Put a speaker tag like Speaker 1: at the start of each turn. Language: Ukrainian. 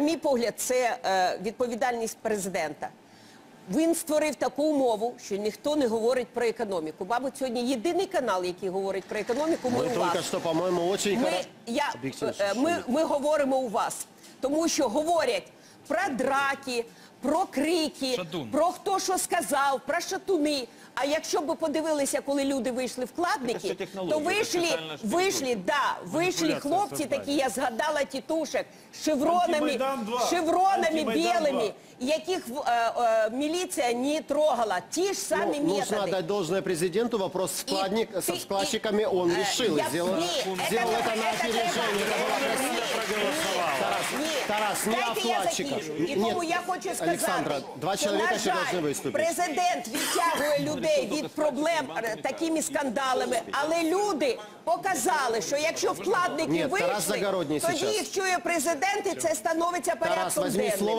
Speaker 1: на мій погляд, це е, відповідальність президента. Він створив таку умову, що ніхто не говорить про економіку. Мабуть, сьогодні єдиний канал, який говорить про економіку, ми,
Speaker 2: ми
Speaker 1: у вас.
Speaker 2: що, по-моєму, очень
Speaker 1: Ми, я, е, ми, ми говоримо у вас, тому що говорять про драки, про крики,
Speaker 3: Шатун.
Speaker 1: про хто що сказав, про шатуни. А якщо б подивилися, коли люди вийшли вкладники,
Speaker 4: Це технологія,
Speaker 1: то
Speaker 4: це
Speaker 1: вийшли,
Speaker 4: спеціальна штука.
Speaker 1: вийшли, да, вийшли хлопці такі, я згадала тітушек, з шевронами,
Speaker 5: Антимайдан два.
Speaker 1: шевронами
Speaker 5: Антимайдан
Speaker 1: білими, яких е, е, міліція не трогала. Ті ж самі
Speaker 2: Ну, нужно
Speaker 1: методи.
Speaker 2: отдать должное президенту. Вопрос с, вкладник,
Speaker 1: И
Speaker 2: со
Speaker 1: ты-
Speaker 2: вкладчиками
Speaker 1: и-
Speaker 2: он
Speaker 1: э,
Speaker 2: решил.
Speaker 1: я-
Speaker 2: сделал
Speaker 1: не, это
Speaker 2: сделал
Speaker 1: не-
Speaker 2: это на
Speaker 1: это
Speaker 2: опережение. Тарас, не
Speaker 1: Дайте я
Speaker 2: вкладчиках.
Speaker 1: закінчу. І тому я хочу сказати,
Speaker 2: два
Speaker 1: що,
Speaker 2: человека
Speaker 1: на жаль. Президент відтягує людей від проблем е, такими скандалами, але люди показали, що якщо вкладники
Speaker 2: Ні, Тарас
Speaker 1: вийшли,
Speaker 2: Загородній
Speaker 1: тоді
Speaker 2: сейчас.
Speaker 1: їх чує президент, і це становиться порядком
Speaker 2: возьми
Speaker 1: денним.
Speaker 2: слово.